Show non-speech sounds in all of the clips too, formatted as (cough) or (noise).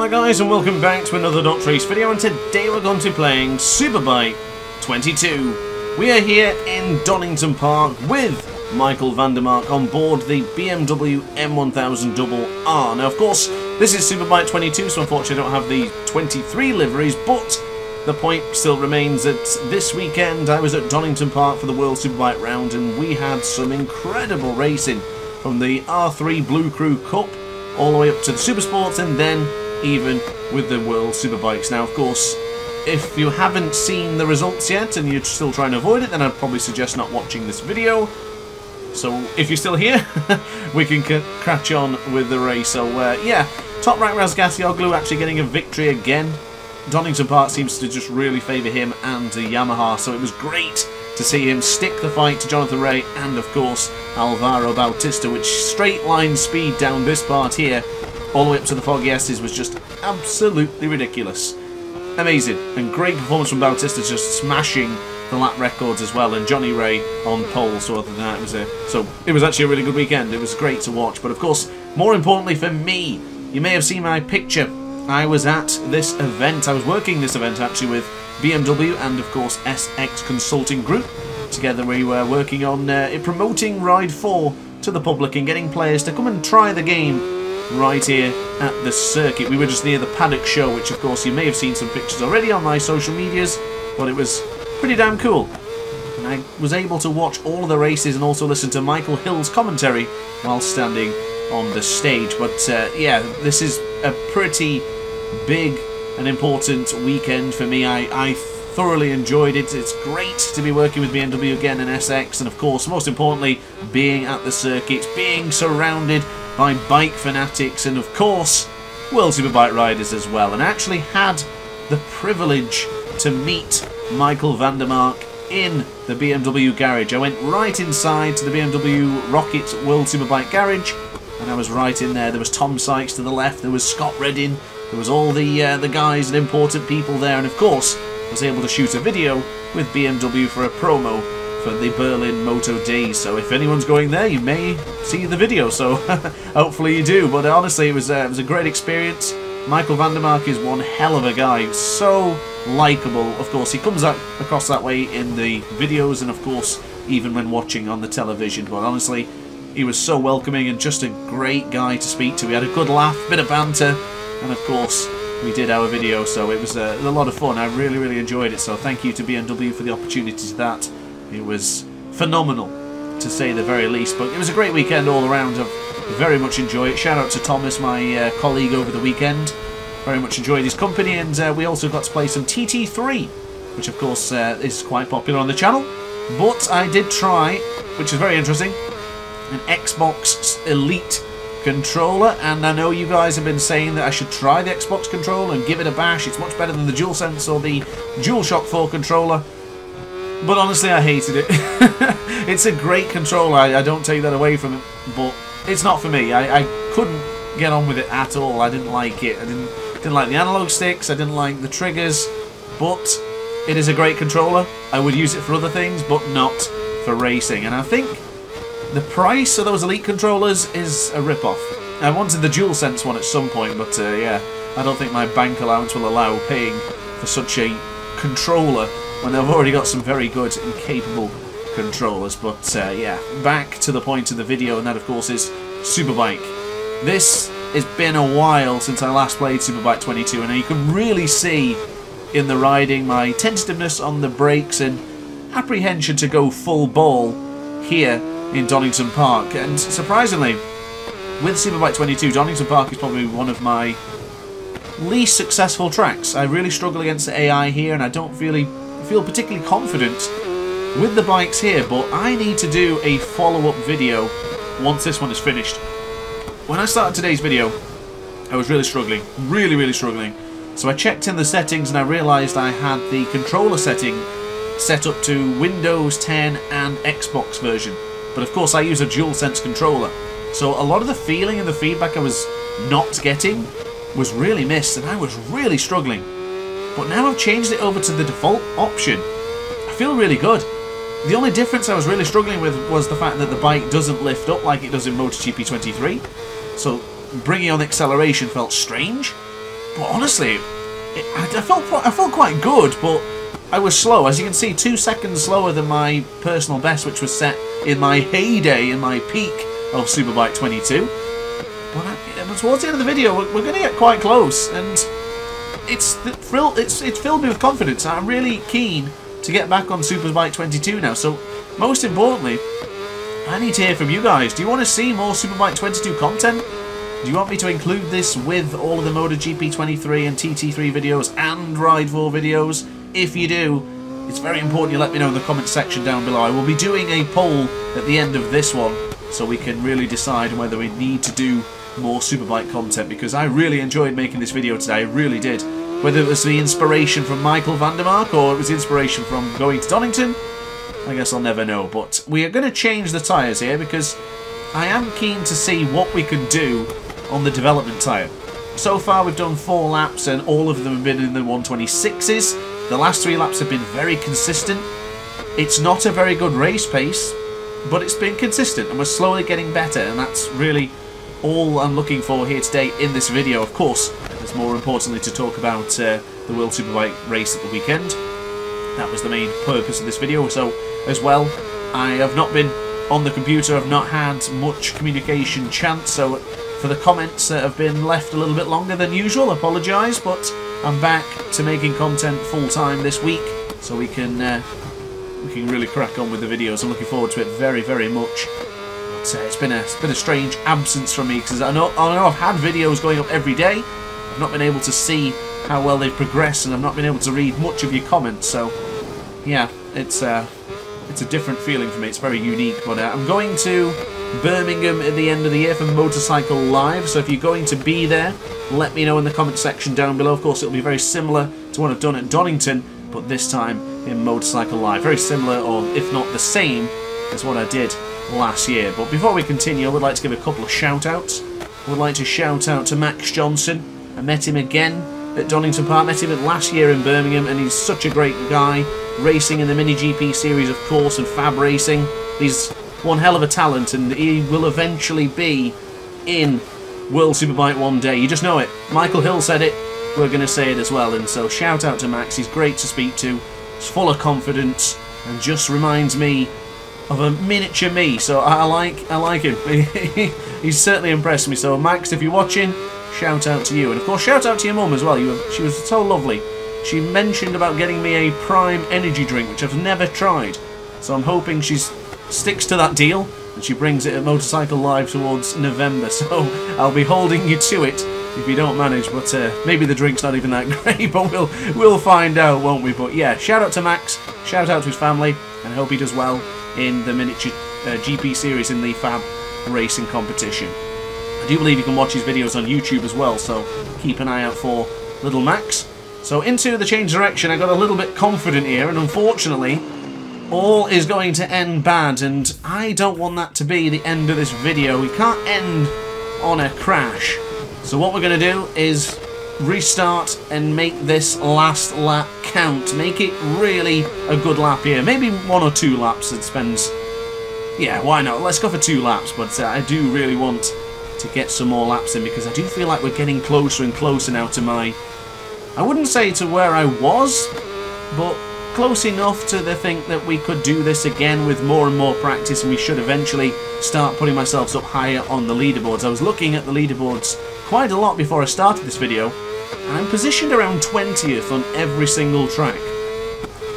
Hi guys and welcome back to another Dr. Ace video and today we're going to be playing Superbike 22. We are here in Donington Park with Michael van der Mark on board the BMW M1000 R. Now of course this is Superbike 22 so unfortunately I don't have the 23 liveries but the point still remains that this weekend I was at Donington Park for the World Superbike round and we had some incredible racing from the R3 bLU cRU Cup all the way up to the Super Sports and then even with the World Superbikes. Now, of course, if you haven't seen the results yet and you're still trying to avoid it, then I'd probably suggest not watching this video. So, if you're still here, (laughs) we can catch on with the race. So, uh, yeah, Toprak Razgatlioglu actually getting a victory again. Donington Park seems to just really favour him and the Yamaha, so it was great to see him stick the fight to Jonathan Rea and, of course, Alvaro Bautista, which straight line speed down this part here, all the way up to the Foggy S's, was just absolutely ridiculous. Amazing, and great performance from Bautista, just smashing the lap records as well, and Johnny Rea on pole. So other than that, it was a so it was actually a really good weekend. It was great to watch, but of course, more importantly for me, you may have seen my picture. I was at this event. I was working this event actually with BMW and of course SX Consulting Group. Together we were working on uh, promoting Ride 4 to the public and getting players to come and try the game right here at the circuit. We were just near the paddock show, which of course you may have seen some pictures already on my social medias, but it was pretty damn cool. And I was able to watch all of the races and also listen to Michael Hill's commentary while standing on the stage. But uh, yeah, this is a pretty big and important weekend for me. I, I thoroughly enjoyed it. It's great to be working with BMW again and SX, and of course, most importantly, being at the circuit, being surrounded by bike fanatics, and of course, World Superbike riders as well. And actually had the privilege to meet Michael van der Mark in the BMW garage. I went right inside to the BMW ROKiT World Superbike garage, and I was right in there. There was Tom Sykes to the left, there was Scott Redding, there was all the uh, the guys and important people there, and of course, was able to shoot a video with BMW for a promo for the Berlin Moto D. So if anyone's going there, you may see the video. So (laughs) hopefully you do. But honestly, it was uh, it was a great experience. Michael van der Mark is one hell of a guy. So likable. Of course, he comes out across that way in the videos, and of course, even when watching on the television. But honestly, he was so welcoming and just a great guy to speak to. We had a good laugh, a bit of banter, and of course we did our video so it was a, a, lot of fun I really really enjoyed it so thank you to BMW for the opportunity to that it was phenomenal to say the very least but it was a great weekend all around. I've very much enjoyed it. Shout out to Thomas my uh, colleague over the weekend. Very much enjoyed his company and uh, we also got to play some TT3 which of course uh, is quite popular on the channel. But I did try which is very interesting an Xbox Elite controller and I know you guys have been saying that I should try the Xbox controller and give it a bash. It's much better than the DualSense or the DualShock 4 controller but honestly I hated it. (laughs) It's a great controller. I, I, don't take that away from it but it's not for me. I, I, couldn't get on with it at all. I didn't like it. I didn't didn't like the analog sticks. I didn't like the triggers. But it is a great controller. I would use it for other things but not for racing. And I think the price of those Elite controllers is a rip-off. I wanted the DualSense one at some point, but uh, yeah, I don't think my bank allowance will allow paying for such a controller when I've already got some very good and capable controllers. But uh, yeah, back to the point of the video, and that of course is Superbike. This has been a while since I last played Superbike 22, and you can really see in the riding my tentativeness on the brakes and apprehension to go full ball here in Donington Park. And surprisingly, with Superbike 22, Donington Park is probably one of my least successful tracks. I really struggle against the AI here, and I don't really feel particularly confident with the bikes here, but I need to do a follow-up video once this one is finished. When I started today's video, I was really struggling, really, really struggling. So I checked in the settings and I realised I had the controller setting set up to Windows 10 and Xbox version. But of course I use a DualSense controller. So a lot of the feeling and the feedback I was not getting was really missed and I was really struggling. But now I've changed it over to the default option. I feel really good. The only difference I was really struggling with was the fact that the bike doesn't lift up like it does in MotoGP 23. So bringing on acceleration felt strange. but honestly, it, I, I felt I felt quite good, but I was slow. As you can see, two seconds slower than my personal best, which was set in my heyday, in my peak of Superbike 22. But, I, towards the end of the video, we're, we're going to get quite close, and it's thrill. It's filled me with confidence. I'm really keen to get back on Superbike 22 now. So, most importantly, I need to hear from you guys. Do you want to see more Superbike 22 content? Do you want me to include this with all of the MotoGP 23 and TT3 videos and Ride 4 videos? If you do, it's very important you let me know in the comment section down below. I will be doing a poll at the end of this one so we can really decide whether we need to do more Superbike content because I really enjoyed making this video today, I really did. Whether it was the inspiration from Michael van der Mark or it was the inspiration from going to Donington, I guess I'll never know. But we are going to change the tyres here because I am keen to see what we can do on the development tyre. So far we've done four laps and all of them have been in the 126s. The last three laps have been very consistent. It's not a very good race pace, but it's been consistent and we're slowly getting better and that's really all I'm looking for here today in this video. Of course, more importantly to talk about uh, the World Superbike race at the weekend. That was the main purpose of this video. So, as well, I have not been on the computer, I've not had much communication chance, so for the comments that have been left a little bit longer than usual. Apologise, but I'm back to making content full time this week, so we can uh, we can really crack on with the videos. I'm looking forward to it very, very much. Uh, it's been a it's been a strange absence from me because I know I know I've had videos going up every day. I've not been able to see how well they've progressed, and I've not been able to read much of your comments. So, yeah, it's uh, it's a different feeling for me. It's very unique. But uh, I'm going to Birmingham at the end of the year for Motorcycle Live. So if you're going to be there, let me know in the comment section down below. Of course, it'll be very similar to what I've done at Donington, but this time in Motorcycle Live. Very similar, or if not the same, as what I did last year. But before we continue, I would like to give a couple of shout-outs. I would like to shout out to Max Johnson. I met him again at Donington Park. Met him last year in Birmingham, and he's such a great guy. Racing in the Mini GP series, of course, and Fab Racing. He's one hell of a talent, and he will eventually be in World Superbike one day. You just know it. Michael Hill said it. We're going to say it as well. And so shout out to Max. He's great to speak to. He's full of confidence and just reminds me of a miniature me. So I like I like him. (laughs) He's certainly impressed me. So Max, if you're watching, shout out to you. And of course, shout out to your mum as well. You, she was so lovely. She mentioned about getting me a Prime energy drink, which I've never tried. So I'm hoping she sticks to that deal and she brings it at Motorcycle Live towards November. (laughs) So I'll be holding you to it if you don't manage. But uh, maybe the drink's not even that (laughs) great, but we'll we'll find out, won't we? But yeah, shout out to Max, shout out to his family, and I hope he does well in the miniature uh, GP series in the Fab Racing competition. I do believe you can watch his videos on YouTube as well, so keep an eye out for Little Max. So into the change direction, I got a little bit confident here, and unfortunately, all is going to end bad, and I don't want that to be the end of this video. We can't end on a crash. So what we're going to do is restart and make this last lap count. Make it really a good lap here. Maybe one or two laps that spends... Yeah, why not? Let's go for two laps, but uh, I do really want to get some more laps in because I do feel like we're getting closer and closer now to my... I wouldn't say to where I was, but close enough to the think that we could do this again with more and more practice and we should eventually start putting ourselves up higher on the leaderboards. I was looking at the leaderboards quite a lot before I started this video and I'm positioned around 20th on every single track.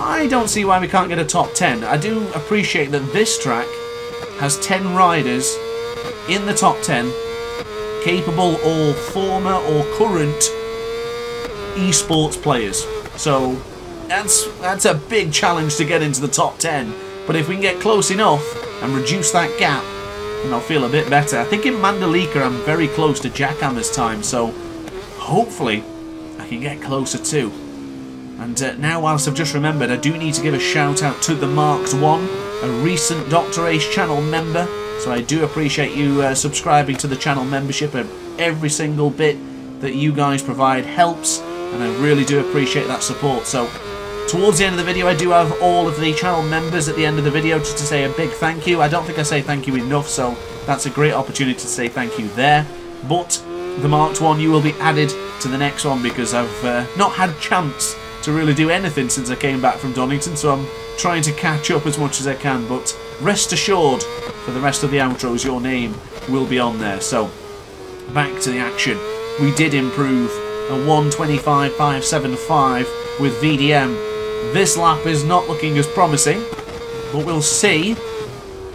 I don't see why we can't get a top 10. I do appreciate that this track has 10 riders in the top 10 capable or former or current esports players. So that's that's a big challenge to get into the top 10. But if we can get close enough and reduce that gap, then I'll feel a bit better. I think in Mandalika I'm very close to Jackhammer's time, so hopefully I can get closer too. And uh, now, whilst I've just remembered, I do need to give a shout out to the Marks One, a recent Dr. Ace channel member. So I do appreciate you uh, subscribing to the channel membership. And every single bit that you guys provide helps, and I really do appreciate that support. So Towards the end of the video, I do have all of the channel members at the end of the video just to say a big thank you. I don't think I say thank you enough, so that's a great opportunity to say thank you there. But the marked one, you will be added to the next one because I've uh, not had chance to really do anything since I came back from Donington, so I'm trying to catch up as much as I can. But rest assured, for the rest of the outros, your name will be on there. So, back to the action. We did improve a 125.575 with VDM. This lap is not looking as promising, but we'll see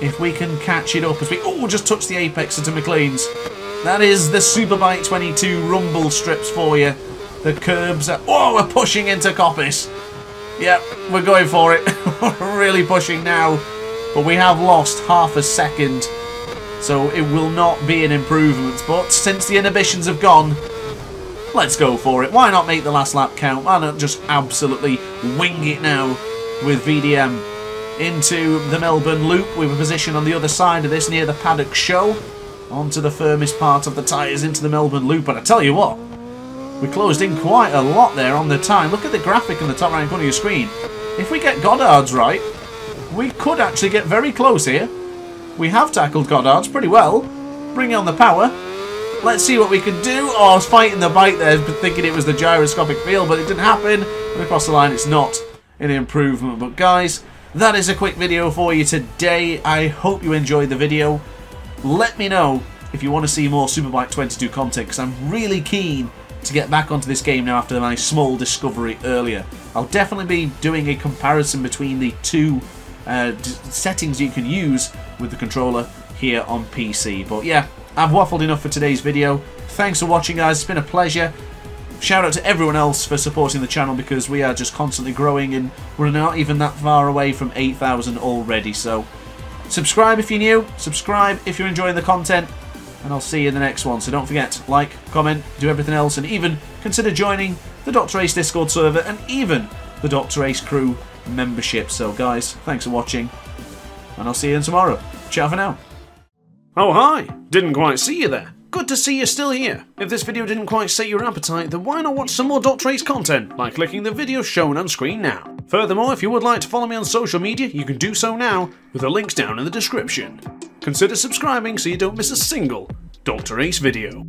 if we can catch it up as we... Oh, just touched the apex into McLean's. That is the Superbike 22 rumble strips for you. The curbs are... Oh, we're pushing into Coppice. Yep, we're going for it. (laughs) we're really pushing now. But we have lost half a second. So it will not be an improvement. But since the inhibitions have gone, let's go for it. Why not make the last lap count? Why not just absolutely wing it now with VDM? into the Melbourne Loop. We were positioned on the other side of this near the paddock show. Onto the firmest part of the tyres into the Melbourne Loop. But I tell you what, we closed in quite a lot there on the time. Look at the graphic in the top right corner of your screen. If we get Goddard's right, we could actually get very close here. We have tackled Goddard's pretty well. Bring on the power. Let's see what we can do. Oh, I was fighting the bike there, thinking it was the gyroscopic feel, but it didn't happen. And across the line, it's not an improvement. But guys, that is a quick video for you today. I hope you enjoyed the video. Let me know if you want to see more Superbike 22 content because I'm really keen to get back onto this game now after my small discovery earlier. I'll definitely be doing a comparison between the two uh, settings you can use with the controller here on PC. But yeah, I've waffled enough for today's video. Thanks for watching guys, it's been a pleasure. Shout out to everyone else for supporting the channel because we are just constantly growing and we're not even that far away from 8,000 already. So subscribe if you're new, subscribe if you're enjoying the content, and I'll see you in the next one. So don't forget, like, comment, do everything else, and even consider joining the Dr. Ace Discord server and even the Dr. Ace crew membership. So guys, thanks for watching, and I'll see you in tomorrow. Ciao for now. Oh hi, didn't quite see you there. Good to see you're still here. If this video didn't quite set your appetite, then why not watch some more Dr. Ace content by clicking the video shown on screen now. Furthermore, if you would like to follow me on social media, you can do so now with the links down in the description. Consider subscribing so you don't miss a single Dr. Ace video.